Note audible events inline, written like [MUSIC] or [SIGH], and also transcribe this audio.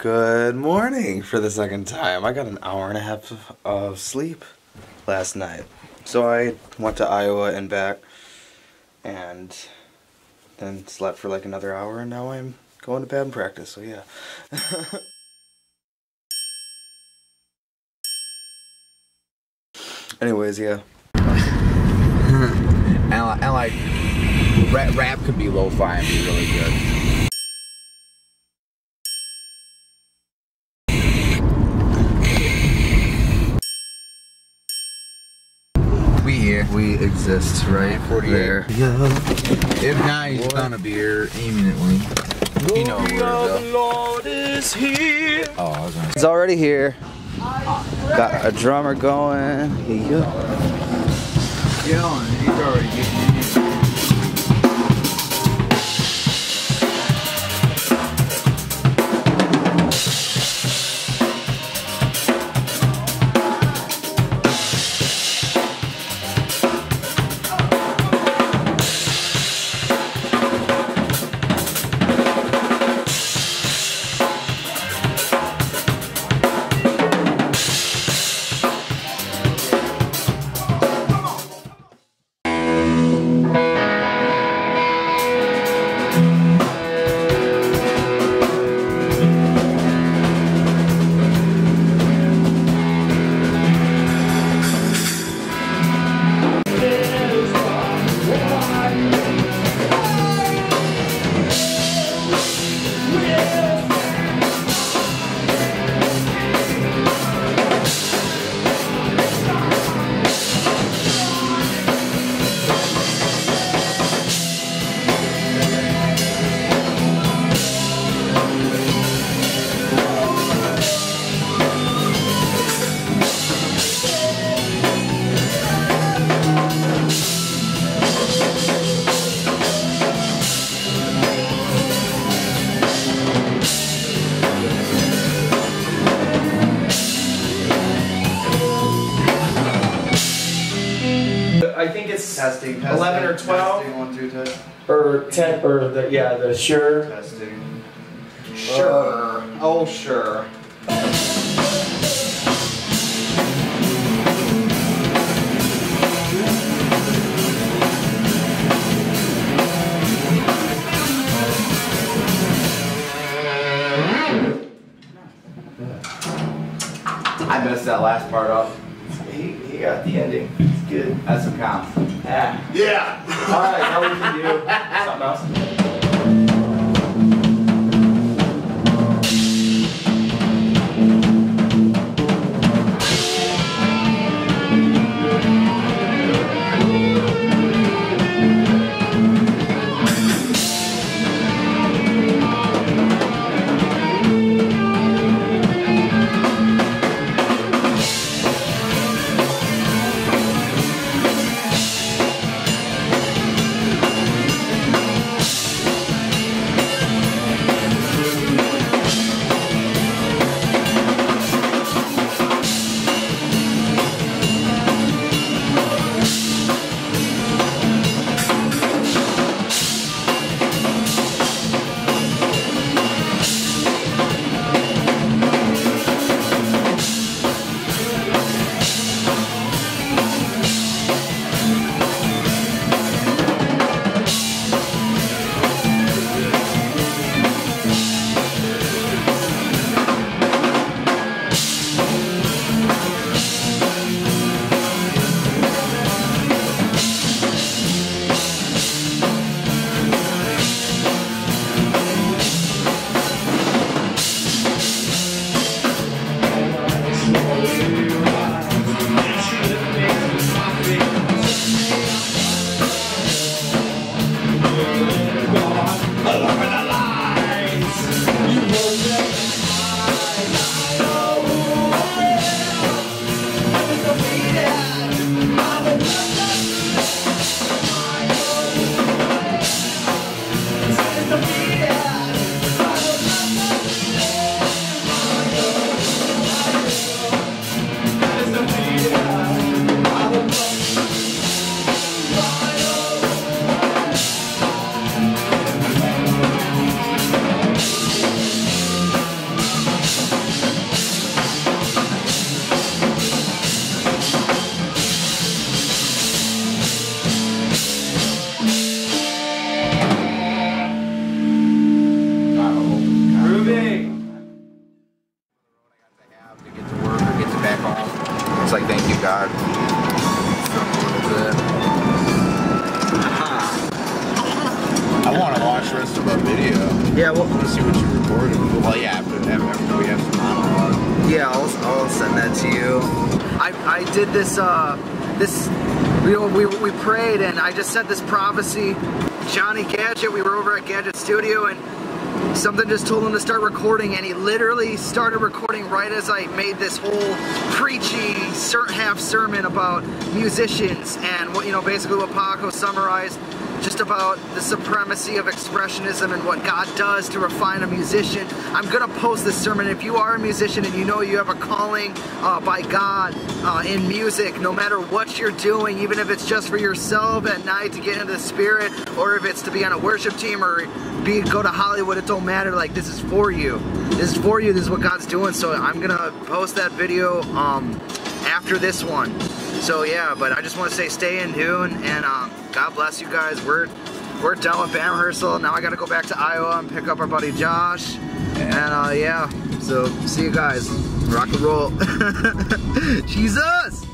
Good morning for the second time. I got an hour and a half of, sleep last night. So I went to Iowa and back and then slept for like another hour and now I'm going to bed and practice. So yeah. [LAUGHS] Anyways, yeah. [LAUGHS] and, like- rap could be lo-fi and be really good. We here. We exist right 48. there. If not, he's gonna be here imminently. You know where though. Lord is here. Oh, I was gonna He's already here. Got a drummer going. Here you go. Get on. He's already Testing, testing. 11 or 12. Testing, one, two, test. or 10 or the yeah the sure Testing. sure uh, Oh, sure. I messed that last part up. he, he got the ending it's good That's some counts. yeah Yeah. all right now we can do something Like thank you god. I want to watch the rest of our video. Yeah, well, I want to see what you recorded. Well, yeah, after, after we have some monologue. Yeah, I'll, I'll send that to you. I, I did this, uh, this, we, we, we prayed and I just said this prophecy. Johnny Gadget, we were over at Gadget Studio and something just told him to start recording and he literally started recording right as I made this whole preachy half sermon about musicians and what, you know, basically what Paco summarized just about the supremacy of expressionism and what God does to refine a musician. I'm gonna post this sermon. If you are a musician and you know you have a calling uh, by God uh, in music, no matter what you're doing, even if it's just for yourself at night to get into the spirit, or if it's to be on a worship team or be go to Hollywood, it don't matter. Like this is for you. This is for you. This is what God's doing. So I'm gonna post that video um, after this one. So yeah, but I just want to say stay in tune and um, God bless you guys. We're we're done with band rehearsal. Now I got to go back to Iowa and pick up our buddy Josh. And uh, yeah, so see you guys. Rock and roll. [LAUGHS] Jesus.